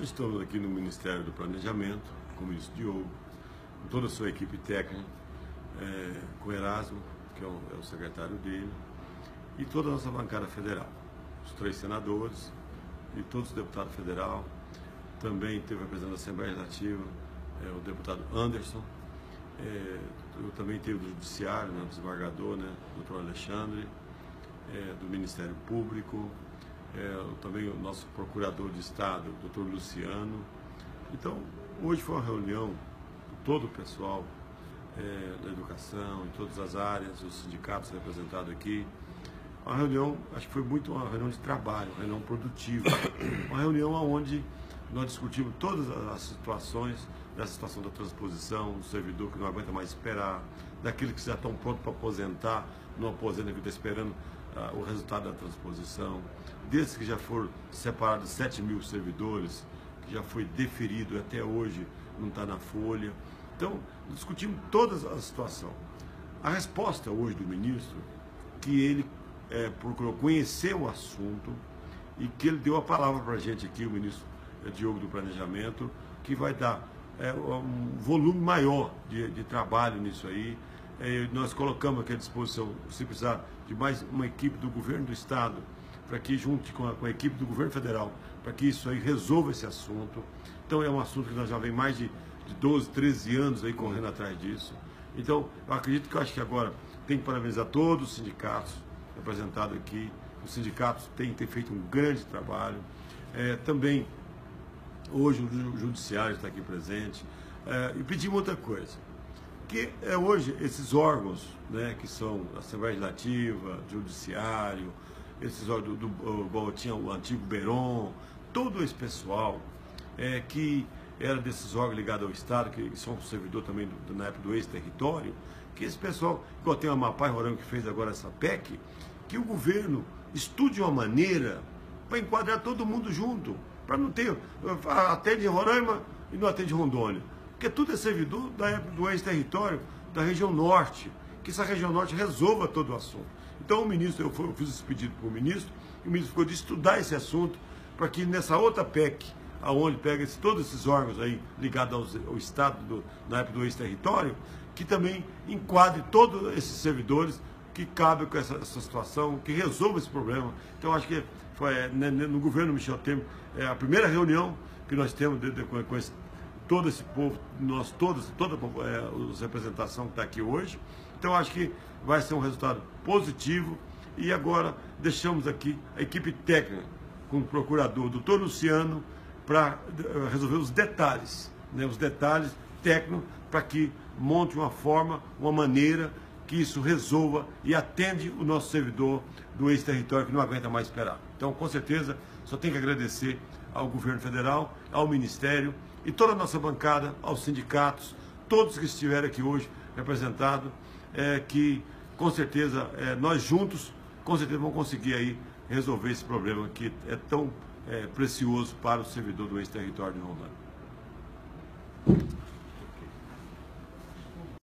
Hoje estamos aqui no Ministério do Planejamento, com o ministro Diogo, com toda a sua equipe técnica, é, com o Erasmo, que é o, é o, secretário dele, e toda a nossa bancada federal, os três senadores e todos os deputados federal. Também teve a presidente da Assembleia Legislativa, é, o deputado Anderson. É, eu também teve do Judiciário, né, desembargador, né, doutor Alexandre, é, do Ministério Público, é, também o nosso procurador de Estado, doutor Luciano. Então, hoje foi uma reunião com todo o pessoal é, da educação, em todas as áreas, os sindicatos representados aqui. Uma reunião, acho que foi muito uma reunião de trabalho, uma reunião produtiva, uma reunião onde nós discutimos todas as situações dessa situação da transposição, do servidor que não aguenta mais esperar, daqueles que já estão prontos para aposentar, não aposenta, que está esperando o resultado da transposição, desses que já foram separados 7 mil servidores, que já foi deferido até hoje não está na folha. Então, discutimos toda a situação. A resposta hoje do ministro, que ele é, procurou conhecer o assunto e que ele deu a palavra para a gente aqui, o ministro Diogo do Planejamento, que vai dar é, um volume maior de, de trabalho nisso aí, é, nós colocamos aqui à disposição, se precisar, de mais uma equipe do governo do Estado, para que junte com a, com a, equipe do governo federal, para que isso aí resolva esse assunto. Então é um assunto que nós já vem mais de, de 12, 13 anos aí correndo atrás disso. Então, eu acredito que eu acho que agora tem que parabenizar todos os sindicatos representados aqui. Os sindicatos têm, têm feito um grande trabalho. É, também, hoje, o Judiciário está aqui presente. É, e pedimos outra coisa que é hoje esses órgãos, né, que são Assembleia Legislativa, Judiciário, esses órgãos do, do tinha o antigo Beron, todo esse pessoal é, que era desses órgãos ligados ao Estado, que são servidor também do, na época do ex-território, que esse pessoal, igual tem a Amapá e Roraima que fez agora essa PEC, que o governo estude uma maneira para enquadrar todo mundo junto, para não ter, atende Roraima e não atende Rondônia. Porque tudo é servidor da, do ex-território da região norte, que essa região norte resolva todo o assunto. Então o ministro, eu, eu fiz esse pedido para o ministro, e o ministro ficou de estudar esse assunto, para que nessa outra PEC, aonde pega esse, todos esses órgãos aí ligados ao, ao Estado, do, na época do ex-território, que também enquadre todos esses servidores que cabem com essa, essa, situação, que resolva esse problema. Então acho que foi, né, né, no governo Michel Temer, é a primeira reunião que nós temos de, de, com, com esse todo esse povo, nós todos, toda é, a representação que está aqui hoje. Então acho que vai ser um resultado positivo. E agora deixamos aqui a equipe técnica com o procurador, doutor Luciano, para eh, resolver os detalhes, né, os detalhes técnicos, para que monte uma forma, uma maneira que isso resolva e atende o nosso servidor do ex-território que não aguenta mais esperar. Então, com certeza, só tenho que agradecer ao governo federal, ao Ministério e toda a nossa bancada, aos sindicatos, todos que estiveram aqui hoje representados, é, que com certeza é, nós juntos, com certeza vamos conseguir aí resolver esse problema que é tão é, precioso para o servidor do ex-território de Rondônia.